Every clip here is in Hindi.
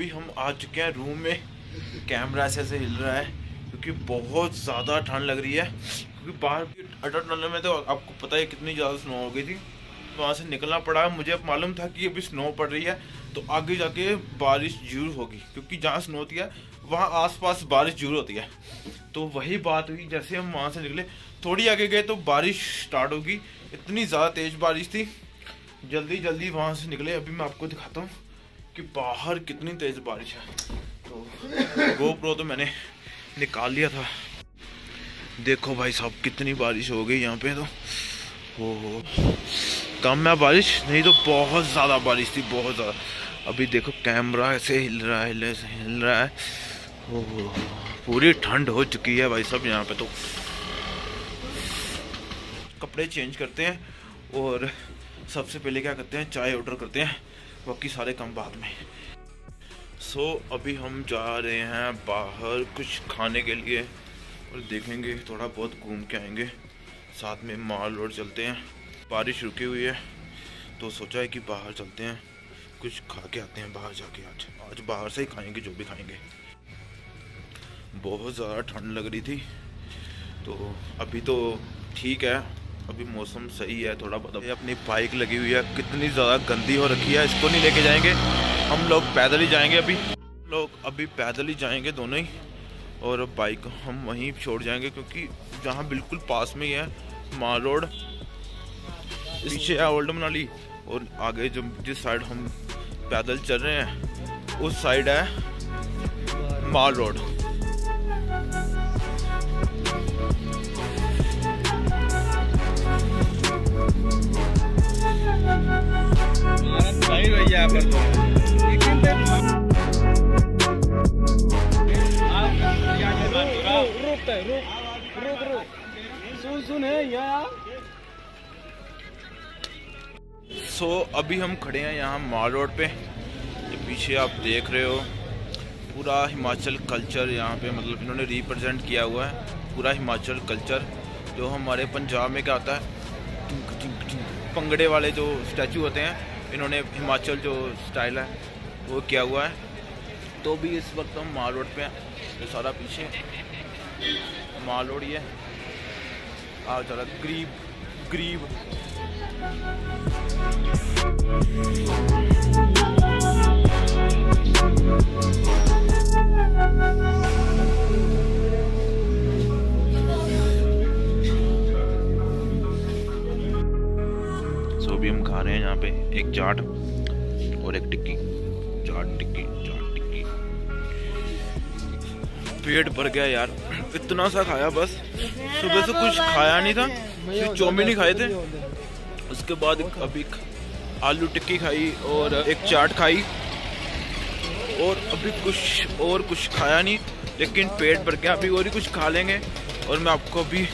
अभी हम आ चुके हैं रूम में। कैमरा ऐसे ऐसे हिल रहा है, क्योंकि बहुत ज़्यादा ठंड लग रही है। क्योंकि बाहर की अटर टनल में तो आपको पता है कितनी ज़्यादा स्नो हो गई थी। वहाँ से निकलना पड़ा। मुझे मालूम था कि अभी स्नो पड़ रही है तो आगे जाके बारिश ज़रूर होगी। क्योंकि जहाँ स्नो होती है, वहाँ आसपास बारिश ज़रूर होती है। तो वही बात हुई, जैसे हम वहाँ से निकले, थोड़ी आगे गए तो बारिश स्टार्ट होगी। इतनी ज़्यादा तेज़ बारिश थी। जल्दी जल्दी वहाँ से निकले। अभी मैं आपको दिखाता हूँ। कि बाहर कितनी तेज़ बारिश है। तो गोप्रो तो मैंने निकाल लिया था। देखो भाई साहब, कितनी बारिश हो गई यहाँ पे तो। हो कम है बारिश, नहीं तो बहुत ज़्यादा बारिश थी, बहुत ज़्यादा। अभी देखो, कैमरा ऐसे हिल रहा है हिल हिल रहा हो। हो पूरी ठंड हो चुकी है भाई साहब यहाँ पे तो। कपड़े चेंज करते हैं और सबसे पहले क्या करते हैं, चाय ऑर्डर करते हैं। बाकी सारे काम बाद में। सो so, अभी हम जा रहे हैं बाहर कुछ खाने के लिए और देखेंगे थोड़ा बहुत घूम के आएँगे। साथ में माल रोड चलते हैं। बारिश रुकी हुई है तो सोचा है कि बाहर चलते हैं। कुछ खा के आते हैं बाहर जाके आज। आज बाहर से ही खाएँगे जो भी खाएँगे। बहुत ज़्यादा ठंड लग रही थी तो अभी तो ठीक है। अभी मौसम सही है, थोड़ा बहुत अपनी बाइक लगी हुई है, कितनी ज़्यादा गंदी हो रखी है, इसको नहीं लेके जाएँगे। हम लोग पैदल ही जाएँगे अभी। लोग अभी पैदल ही जाएँगे दोनों ही, और बाइक हम वहीं छोड़ जाएँगे, क्योंकि जहाँ बिल्कुल पास में ही है, माल रोड। पीछे है ओल्ड मनाली, और आगे जो जिस साइड हम पैदल चल रहे हैं, उस साइड है माल रोड। सुन सुन है यहाँ सो so, अभी हम खड़े हैं यहाँ माल रोड पे। जो पीछे आप देख रहे हो पूरा हिमाचल कल्चर यहाँ पे मतलब इन्होंने रिप्रेजेंट किया हुआ है पूरा हिमाचल कल्चर। जो हमारे पंजाब में क्या आता है पंगड़े वाले जो स्टैचू होते हैं इन्होंने हिमाचल जो स्टाइल है, वो किया हुआ है। तो भी इस वक्त हम माल रोड पर हैं ये सारा पीछे। माल रोड ये। और चला गरीब गरीब। चाट और एक टिक्की। चाट टिक्की चाट टिक्की। पेट भर गया यार। इतना सा खाया बस। सुबह से कुछ खाया नहीं था। सिर्फ़ चौमिन ही खाए थे। उसके बाद अभी आलू टिक्की खाई और एक चाट खाई। और अभी कुछ और कुछ खाया नहीं। लेकिन पेट भर गया। अभी और ही कुछ खा लेंगे। और मैं आपको अभी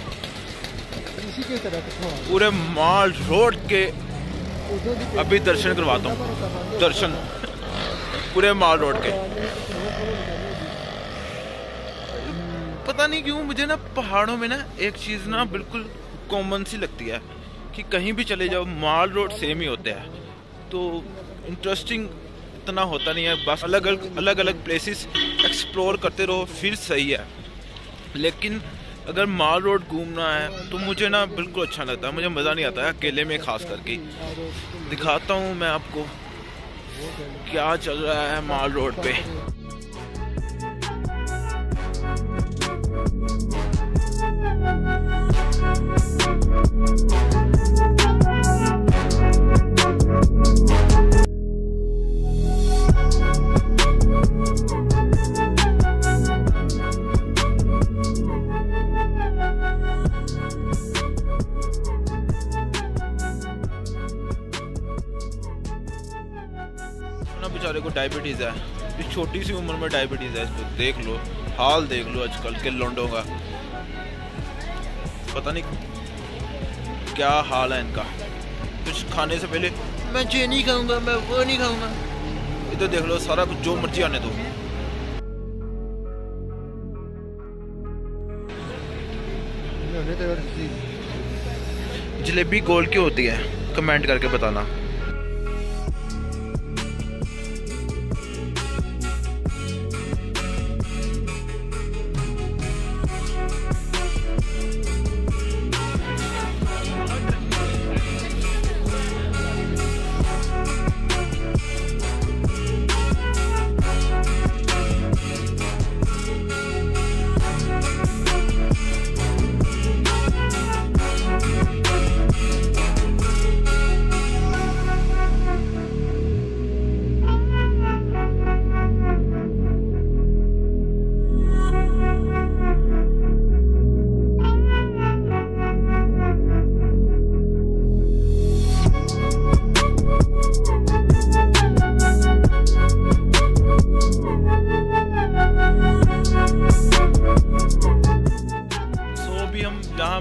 पूरे माल रोड के अभी दर्शन करवाता हूँ। दर्शन। पूरे माल रोड के। पता नहीं क्यों, मुझे ना पहाड़ों में ना एक चीज़ ना बिल्कुल कॉमन सी लगती है कि कहीं भी चले जाओ, माल रोड सेम ही होते हैं। तो इंटरेस्टिंग इतना होता नहीं है। बस अलग अलग अलग अलग प्लेसेस एक्सप्लोर करते रहो, फिर सही है। लेकिन अगर माल रोड घूमना है तो मुझे ना बिल्कुल अच्छा लगता है। मुझे मज़ा नहीं आता है अकेले में खास करके। दिखाता हूँ मैं आपको क्या चल रहा है माल रोड पे। डायबिटीज़ है। इस छोटी सी उम्र में डायबिटीज़ है इसको देख लो हाल देख लो आजकल के लोंडों का। पता नहीं क्या हाल है इनका। कुछ खाने से पहले मैं ये नहीं खाऊँगा मैं वो नहीं खाऊँगा। इधर देख लो सारा कुछ जो मर्ज़ी आने दो। जलेबी गोल क्यों होती है कमेंट करके बताना।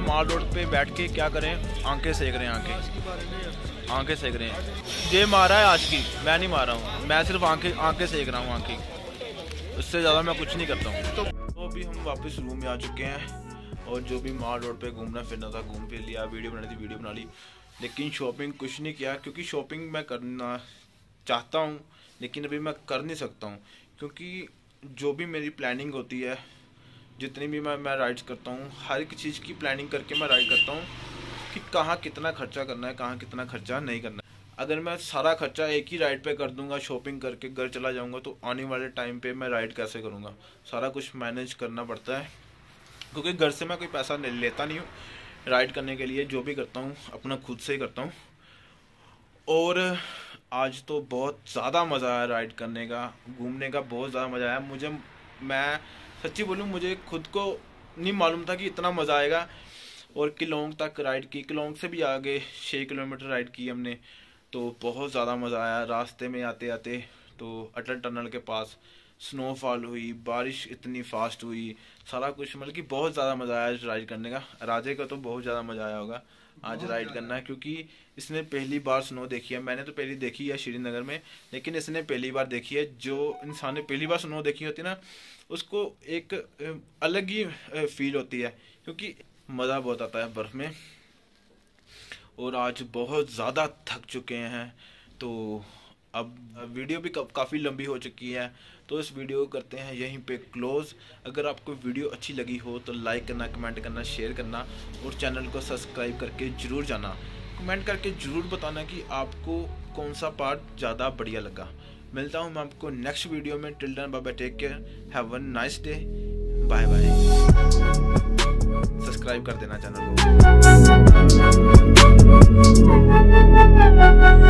माल रोड पे बैठ के क्या करें? आँखें सेक रहे हैं, आँखें। आँखें सेक रहे हैं। ये मारा है आज की। मैं नहीं मारा हूँ। मैं सिर्फ़ आँखें आँखें सेक रहा हूँ, आँखें। उससे ज़्यादा मैं कुछ नहीं करता हूँ। तो अभी हम वापस रूम में आ चुके हैं और जो भी माल रोड पे घूमना, फिरना था, घूम फिर लिया, वीडियो बनानी थी, वीडियो बना ली। लेकिन शॉपिंग कुछ नहीं किया, क्योंकि शॉपिंग मैं करना चाहता हूँ, लेकिन अभी मैं कर नहीं सकता हूँ। क्योंकि जो भी मेरी प्लानिंग होती है जितनी भी मैं मैं राइड्स करता हूँ, हर एक चीज़ की प्लानिंग करके मैं राइड करता हूँ कि कहाँ कितना खर्चा करना है, कहाँ कितना खर्चा नहीं करना है। अगर मैं सारा खर्चा एक ही राइड पे कर दूँगा शॉपिंग करके घर चला जाऊँगा तो आने वाले टाइम पे मैं राइड कैसे करूँगा? सारा कुछ मैनेज करना पड़ता है, क्योंकि घर से मैं कोई पैसा लेता नहीं हूँ राइड करने के लिए, जो भी करता हूँ, अपना खुद से ही करता हूँ। और आज तो बहुत ज़्यादा मज़ा आया राइड करने का, घूमने का बहुत ज़्यादा मज़ा आया। मुझे, मैं सच्ची बोलूँ, मुझे खुद को नहीं मालूम था कि इतना मज़ा आएगा। और किलोंग तक राइड की, किलोंग से भी आगे छः किलोमीटर राइड की हमने तो बहुत ज़्यादा मज़ा आया। रास्ते में आते आते तो अटल टनल के पास स्नोफॉल हुई, बारिश इतनी फास्ट हुई, सारा कुछ मतलब कि बहुत ज़्यादा मज़ा आया राइड करने का। राजे का तो बहुत ज़्यादा मज़ा आया होगा। आज राइड करना है क्योंकि इसने पहली बार स्नो देखी है। मैंने तो पहली देखी है श्रीनगर में, लेकिन इसने पहली बार देखी है। जो इंसान ने पहली बार स्नो देखी होती है ना, उसको एक अलग ही फील होती है, क्योंकि मज़ा बहुत आता है बर्फ़ में। और आज बहुत ज़्यादा थक चुके हैं तो अब वीडियो भी काफ़ी लंबी हो चुकी है तो इस वीडियो को करते हैं यहीं पे क्लोज़। अगर आपको वीडियो अच्छी लगी हो तो लाइक करना कमेंट करना शेयर करना, और चैनल को सब्सक्राइब करके ज़रूर जाना। कमेंट करके ज़रूर बताना कि आपको कौन सा पार्ट ज़्यादा बढ़िया लगा। मिलता हूँ मैं आपको नेक्स्ट वीडियो में। टिल्डन बाबा take care have one nice day bye bye subscribe कर देना चैनल को।